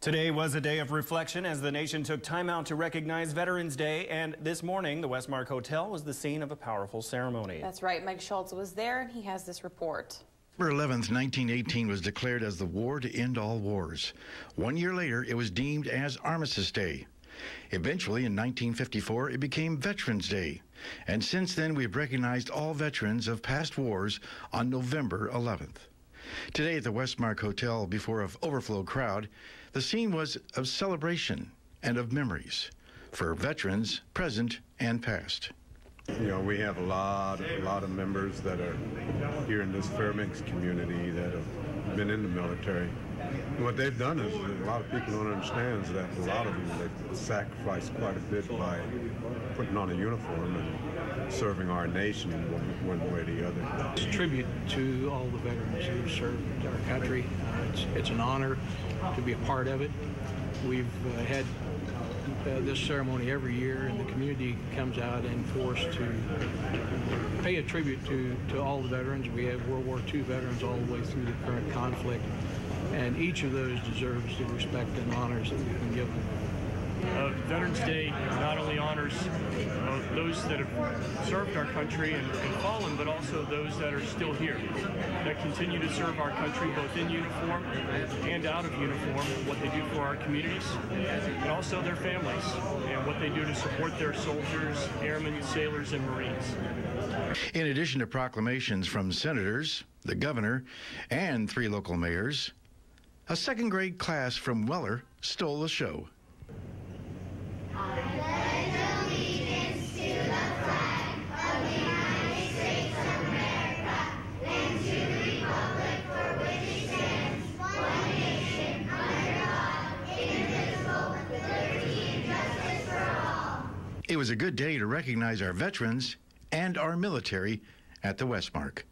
Today was a day of reflection as the nation took time out to recognize Veterans Day, and this morning, the Westmark Hotel was the scene of a powerful ceremony. That's right. Mike Schultz was there, and he has this report. November 11th, 1918 was declared as the war to end all wars. One year later, it was deemed as Armistice Day. Eventually, in 1954, it became Veterans Day. And since then, we've recognized all veterans of past wars on November 11th. Today at the Westmark Hotel, before an overflow crowd, the scene was of celebration and of memories for veterans present and past. You know, we have a lot, a lot of members that are here in this Fairbanks community that have been in the military. What they've done is a lot of people don't understand is that a lot of them they've sacrificed quite a bit by putting on a uniform and serving our nation one, one way or the other. It's a tribute to all the veterans who served our country. Uh, it's, it's an honor to be a part of it. We've uh, had uh, this ceremony every year, and the community comes out in force to pay a tribute to, to all the veterans. We have World War II veterans all the way through the current conflict, and each of those deserves the respect and honors that we can give them. Veterans Day not only honors uh, those that have served our country and, and, fallen, but also those that are still here, that continue to serve our country both in uniform and out of uniform, what they do for our communities, and also their families, and what they do to support their soldiers, airmen, sailors, and Marines. In addition to proclamations from senators, the governor, and three local mayors, a second grade class from Weller stole the show. It was a good day to recognize our veterans and our military at the Westmark.